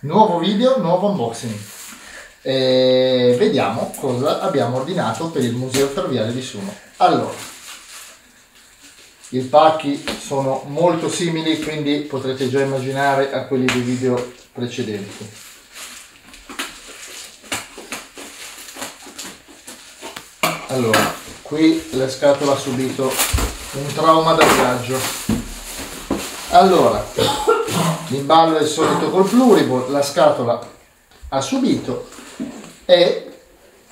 Nuovo video, nuovo unboxing. E vediamo cosa abbiamo ordinato per il Museo Ferroviario di Suno. Allora, i pacchi sono molto simili, quindi potrete già immaginare a quelli dei video precedenti. Allora, qui la scatola ha subito un trauma da viaggio. Allora, l'imballo è il solito col pluriball, la scatola ha subito e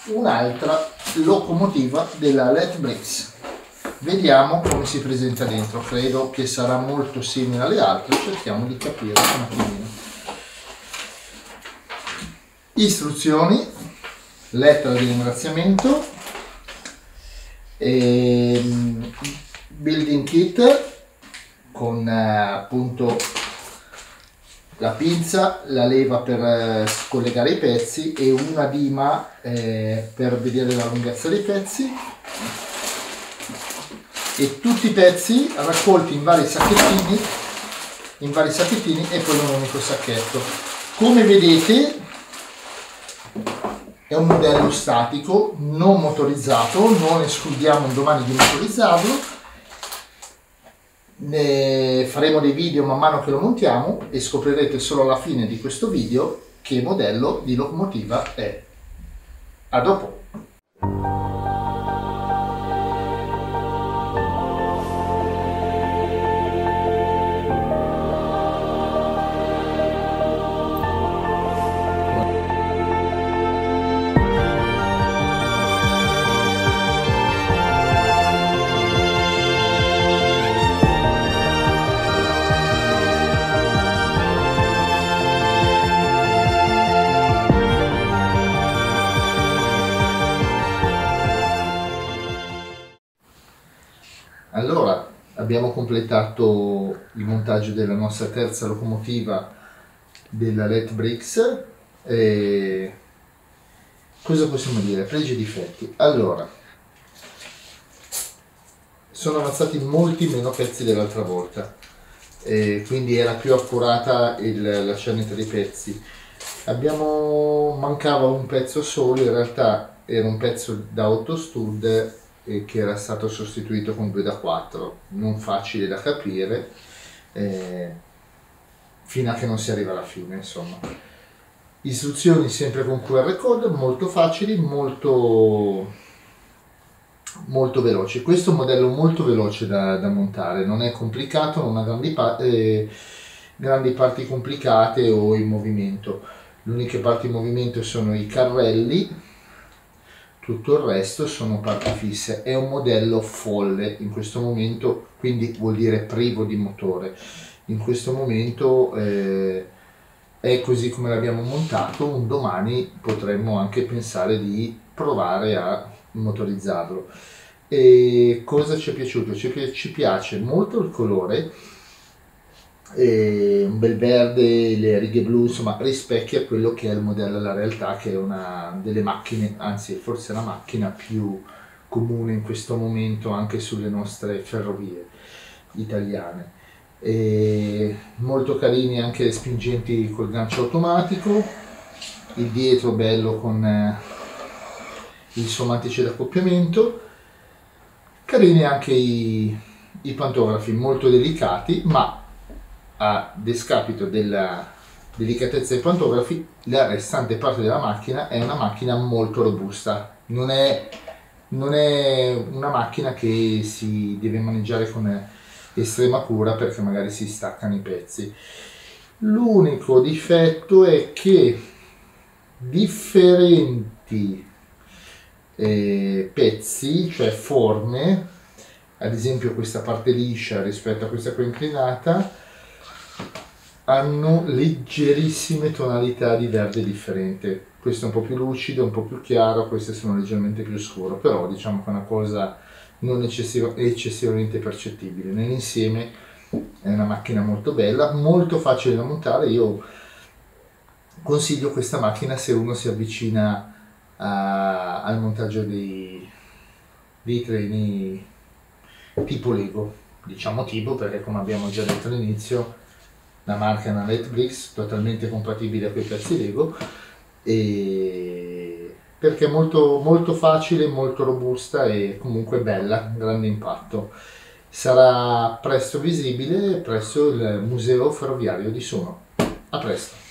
un'altra locomotiva della Let Bricks. Vediamo come si presenta dentro, credo che sarà molto simile alle altre, cerchiamo di capire un attimino. Istruzioni, lettera di ringraziamento, ehm, building kit con eh, appunto la pinza, la leva per eh, collegare i pezzi e una dima eh, per vedere la lunghezza dei pezzi. E tutti i pezzi raccolti in vari sacchettini in vari sacchettini e poi in un unico sacchetto. Come vedete è un modello statico non motorizzato non escludiamo domani di motorizzarlo ne faremo dei video man mano che lo montiamo e scoprirete solo alla fine di questo video che modello di locomotiva è. A dopo! Allora, abbiamo completato il montaggio della nostra terza locomotiva della Let Bricks. E cosa possiamo dire? Pregi e difetti. Allora, sono avanzati molti meno pezzi dell'altra volta, e quindi era più accurata il, la scenetta dei pezzi. Abbiamo, mancava un pezzo solo, in realtà era un pezzo da 8 stud e che era stato sostituito con 2 da 4 non facile da capire eh, fino a che non si arriva alla fine insomma. Istruzioni sempre con QR code molto facili molto molto veloci. Questo è un modello molto veloce da, da montare. Non è complicato non ha grandi, pa eh, grandi parti complicate o in movimento. Le uniche parti in movimento sono i carrelli tutto il resto sono parti fisse. È un modello folle in questo momento quindi vuol dire privo di motore. In questo momento eh, è così come l'abbiamo montato. Un domani potremmo anche pensare di provare a motorizzarlo. E cosa ci è piaciuto? Ci, ci piace molto il colore e un bel verde, le righe blu, insomma rispecchia quello che è il modello della realtà, che è una delle macchine, anzi forse la macchina più comune in questo momento anche sulle nostre ferrovie italiane. E molto carini anche le spingenti col gancio automatico, il dietro bello con eh, il suo mantice d'accoppiamento, carini anche i, i pantografi molto delicati ma a discapito della delicatezza dei pantografi, la restante parte della macchina è una macchina molto robusta, non è, non è una macchina che si deve maneggiare con estrema cura perché magari si staccano i pezzi. L'unico difetto è che differenti eh, pezzi, cioè forme, ad esempio questa parte liscia rispetto a questa qui inclinata, hanno leggerissime tonalità di verde differente. Questo è un po' più lucido, un po' più chiaro, queste sono leggermente più scuro, però diciamo che è una cosa non eccessiva, eccessivamente percettibile. Nell'insieme è una macchina molto bella, molto facile da montare. Io consiglio questa macchina se uno si avvicina a, al montaggio dei, dei treni tipo Lego, diciamo tipo perché come abbiamo già detto all'inizio la marca Netflix, totalmente compatibile con i pezzi Lego, perché è molto, molto facile, molto robusta e comunque bella, grande impatto. Sarà presto visibile presso il Museo Ferroviario di Suno. A presto!